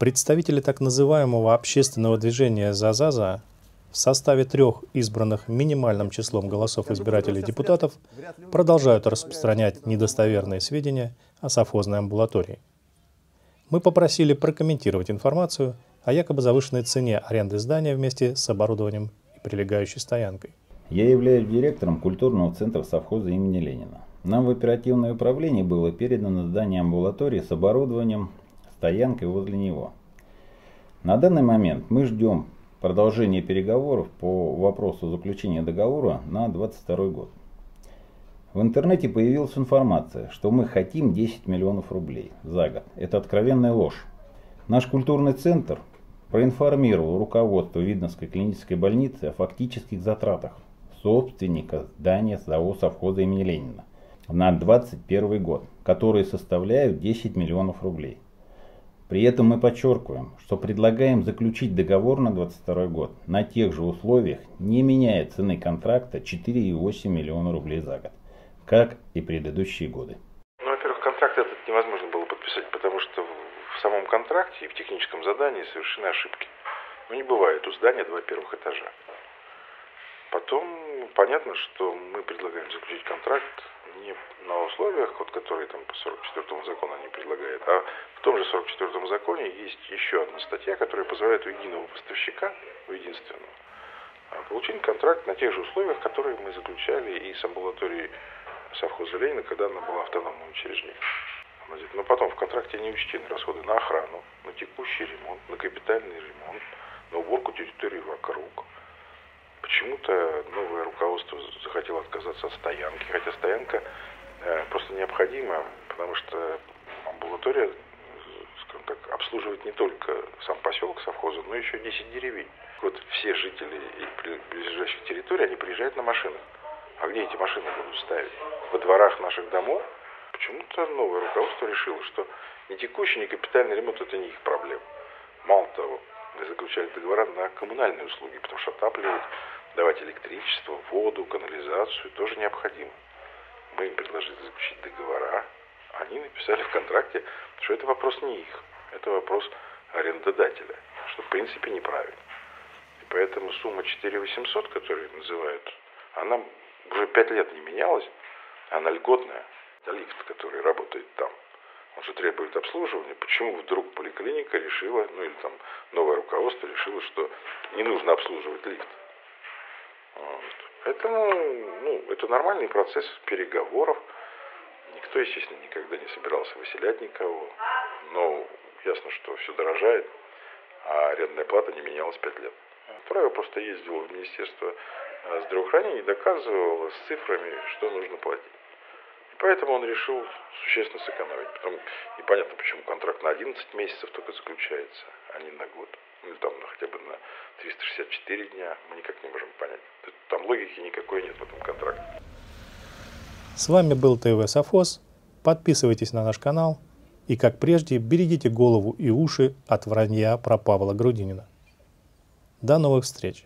Представители так называемого общественного движения «Зазаза» в составе трех избранных минимальным числом голосов избирателей депутатов продолжают распространять недостоверные сведения о совхозной амбулатории. Мы попросили прокомментировать информацию о якобы завышенной цене аренды здания вместе с оборудованием и прилегающей стоянкой. Я являюсь директором культурного центра совхоза имени Ленина. Нам в оперативное управление было передано здание амбулатории с оборудованием, стоянкой возле него. На данный момент мы ждем продолжения переговоров по вопросу заключения договора на 2022 год. В интернете появилась информация, что мы хотим 10 миллионов рублей за год. Это откровенная ложь. Наш культурный центр проинформировал руководство Видновской клинической больницы о фактических затратах собственника здания ЗАО совхоза имени Ленина на 2021 год, которые составляют 10 миллионов рублей. При этом мы подчеркиваем, что предлагаем заключить договор на 2022 год на тех же условиях, не меняя цены контракта 4,8 миллиона рублей за год, как и предыдущие годы. Ну, во-первых, контракт этот невозможно было подписать, потому что в самом контракте и в техническом задании совершены ошибки. Ну, не бывает у здания два первых этажа. Потом понятно, что мы предлагаем заключить контракт не на условиях, вот, которые там по 44 закону они предлагают, а в том же 44 законе есть еще одна статья, которая позволяет у единого поставщика, у единственного, а, получить контракт на тех же условиях, которые мы заключали и с амбулаторией совхоза Ленина, когда она была автономным учреждением. Но потом в контракте не учтены расходы на охрану, на текущий ремонт, на капитальный ремонт, на уборку территории вокруг – Почему-то новое руководство захотело отказаться от стоянки, хотя стоянка э, просто необходима, потому что амбулатория, скажем так, обслуживает не только сам поселок совхоза, но еще 10 деревень. Вот все жители ближайших территорий, они приезжают на машинах. А где эти машины будут ставить? Во дворах наших домов? Почему-то новое руководство решило, что ни текущий, ни капитальный ремонт это не их проблема. Мало того, заключали договора на коммунальные услуги, потому что отапливать давать электричество, воду, канализацию тоже необходимо. Мы им предложили заключить договора. Они написали в контракте, что это вопрос не их, это вопрос арендодателя, что в принципе неправильно. И поэтому сумма 4 800, которую называют, она уже 5 лет не менялась, она льготная. Это лифт, который работает там. Он же требует обслуживания. Почему вдруг поликлиника решила, ну или там новое руководство решило, что не нужно обслуживать лифт? Вот. Поэтому ну, это нормальный процесс переговоров. Никто, естественно, никогда не собирался выселять никого. Но ясно, что все дорожает, а арендная плата не менялась пять лет. Второе, просто ездил в Министерство э, здравоохранения и доказывал с цифрами, что нужно платить. И поэтому он решил существенно сэкономить. Потом, и понятно, почему контракт на 11 месяцев только заключается, а не на год ну там ну, хотя бы на 364 дня, мы никак не можем понять. Там логики никакой нет в этом контракте. С вами был ТВ Софос. Подписывайтесь на наш канал и, как прежде, берегите голову и уши от вранья про Павла Грудинина. До новых встреч!